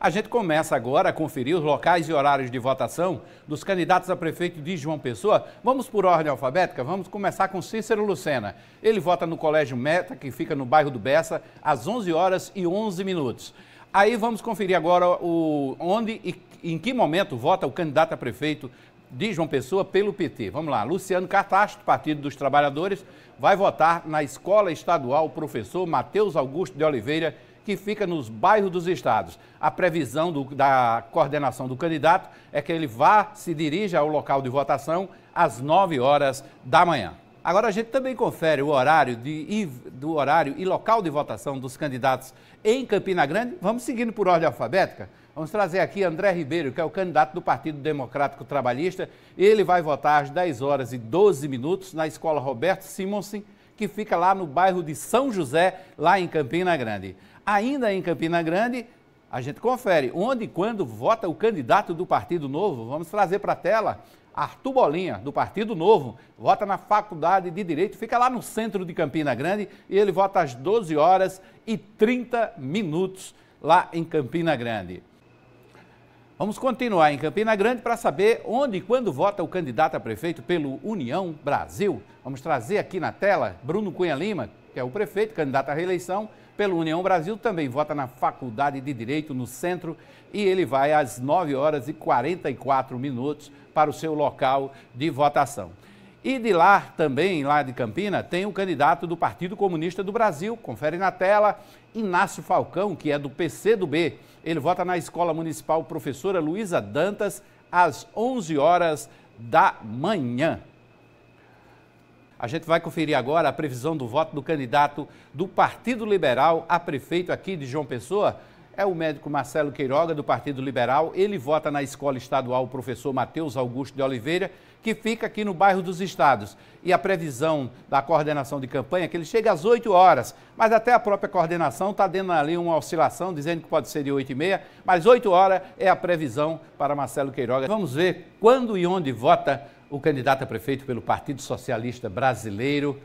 A gente começa agora a conferir os locais e horários de votação dos candidatos a prefeito de João Pessoa. Vamos por ordem alfabética? Vamos começar com Cícero Lucena. Ele vota no Colégio Meta, que fica no bairro do Bessa, às 11 horas e 11 minutos. Aí vamos conferir agora o, onde e em que momento vota o candidato a prefeito de João Pessoa pelo PT. Vamos lá, Luciano Catastro, Partido dos Trabalhadores, vai votar na Escola Estadual Professor Matheus Augusto de Oliveira, que fica nos bairros dos estados. A previsão do, da coordenação do candidato é que ele vá, se dirija ao local de votação às 9 horas da manhã. Agora a gente também confere o horário, de, do horário e local de votação dos candidatos em Campina Grande. Vamos seguindo por ordem alfabética. Vamos trazer aqui André Ribeiro, que é o candidato do Partido Democrático Trabalhista. Ele vai votar às 10 horas e 12 minutos na Escola Roberto Simonsen, que fica lá no bairro de São José, lá em Campina Grande. Ainda em Campina Grande, a gente confere onde e quando vota o candidato do Partido Novo. Vamos trazer para a tela Arthur Bolinha, do Partido Novo, vota na Faculdade de Direito, fica lá no centro de Campina Grande e ele vota às 12 horas e 30 minutos lá em Campina Grande. Vamos continuar em Campina Grande para saber onde e quando vota o candidato a prefeito pelo União Brasil. Vamos trazer aqui na tela Bruno Cunha Lima, que é o prefeito, candidato à reeleição pelo União Brasil, também vota na Faculdade de Direito no centro e ele vai às 9 horas e 44 minutos para o seu local de votação. E de lá também, lá de Campina, tem o candidato do Partido Comunista do Brasil, confere na tela, Inácio Falcão, que é do PCdoB. Ele vota na Escola Municipal Professora Luísa Dantas às 11 horas da manhã. A gente vai conferir agora a previsão do voto do candidato do Partido Liberal a prefeito aqui de João Pessoa. É o médico Marcelo Queiroga, do Partido Liberal. Ele vota na Escola Estadual Professor Matheus Augusto de Oliveira, que fica aqui no bairro dos Estados. E a previsão da coordenação de campanha é que ele chega às 8 horas, mas até a própria coordenação está dando ali uma oscilação, dizendo que pode ser de 8 e meia, mas 8 horas é a previsão para Marcelo Queiroga. Vamos ver quando e onde vota o candidato a prefeito pelo Partido Socialista Brasileiro.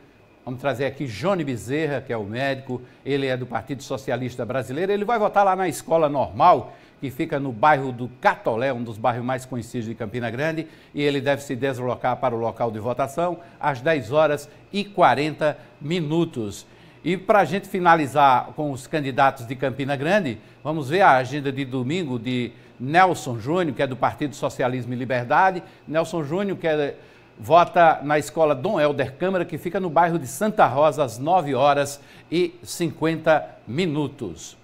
Vamos trazer aqui Johnny Bezerra, que é o médico, ele é do Partido Socialista Brasileiro. Ele vai votar lá na escola normal, que fica no bairro do Catolé, um dos bairros mais conhecidos de Campina Grande, e ele deve se deslocar para o local de votação às 10 horas e 40 minutos. E para a gente finalizar com os candidatos de Campina Grande, vamos ver a agenda de domingo de Nelson Júnior, que é do Partido Socialismo e Liberdade. Nelson Júnior, que é, vota na escola Dom Helder Câmara, que fica no bairro de Santa Rosa, às 9 horas e 50 minutos.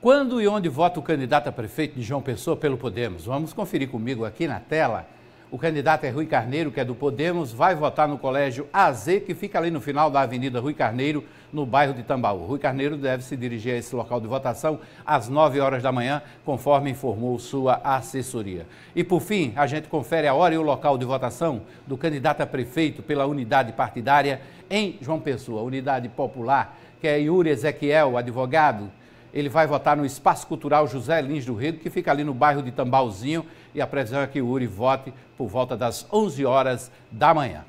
Quando e onde vota o candidato a prefeito de João Pessoa pelo Podemos? Vamos conferir comigo aqui na tela. O candidato é Rui Carneiro, que é do Podemos, vai votar no colégio AZ, que fica ali no final da Avenida Rui Carneiro, no bairro de Tambaú. Rui Carneiro deve se dirigir a esse local de votação às 9 horas da manhã, conforme informou sua assessoria. E por fim, a gente confere a hora e o local de votação do candidato a prefeito pela unidade partidária em João Pessoa, unidade popular, que é Yuri Ezequiel, advogado, ele vai votar no Espaço Cultural José Lins do Rio, que fica ali no bairro de Tambauzinho, e a previsão é que o Uri vote por volta das 11 horas da manhã.